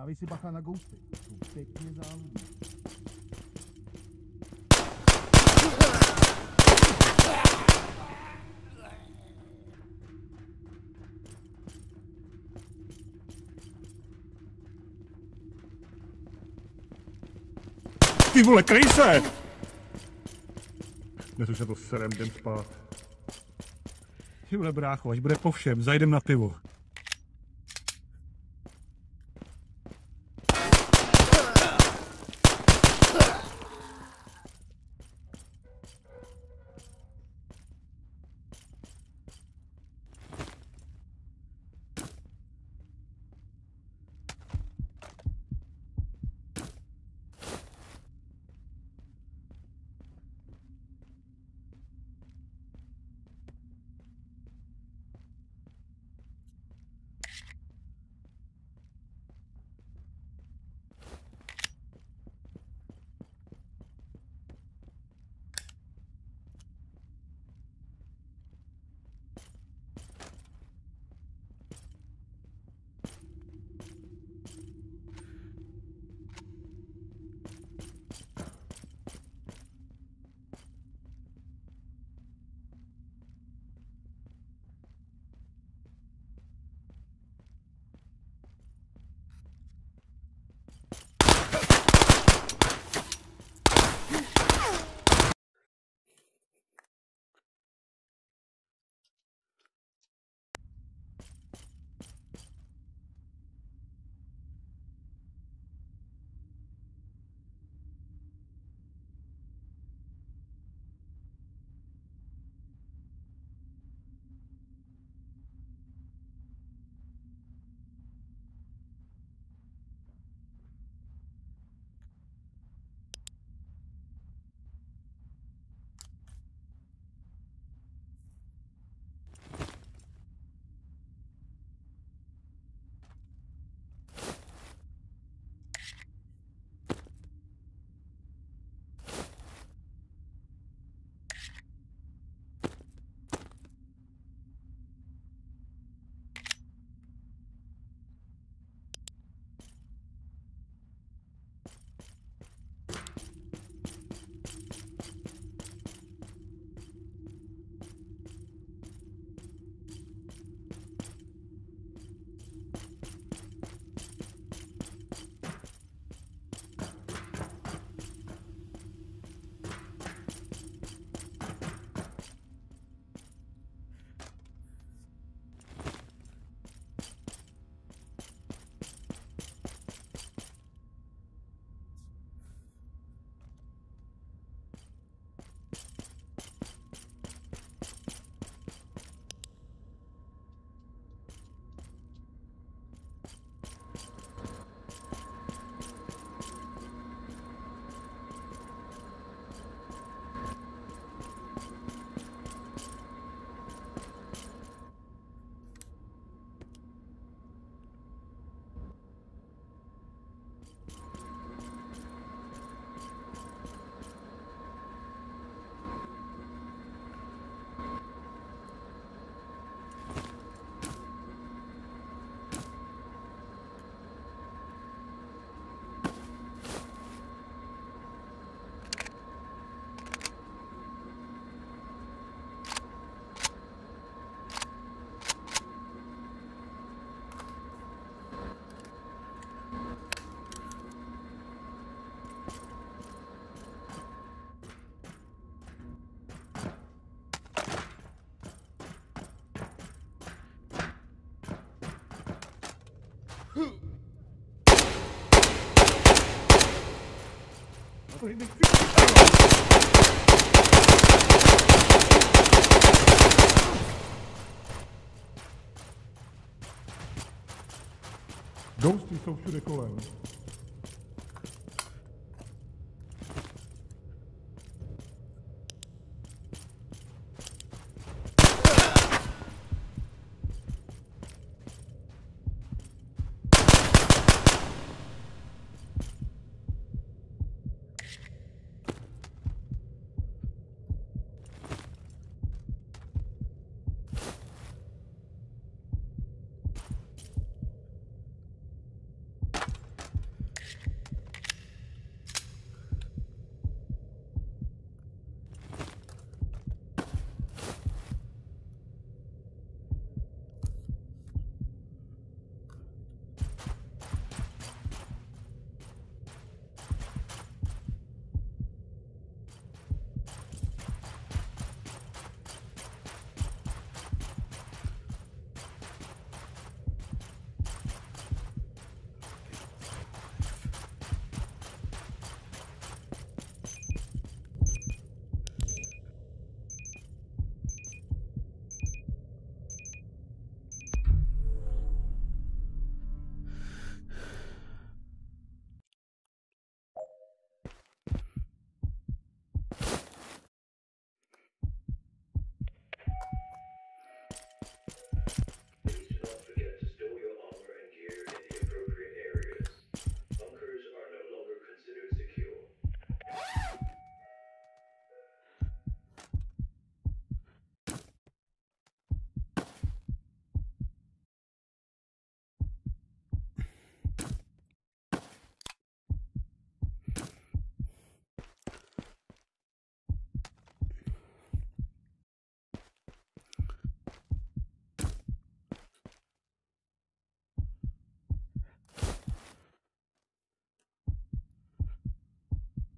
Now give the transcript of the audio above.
Dávej si bacha na ghosty. Jsou pěkně záludní. Ty vole, kryj se! Dnes už se to serem, jdem spát. Ty vole, brácho, až bude po všem, zajdem na pivo. Ghosty jsou všude kolem.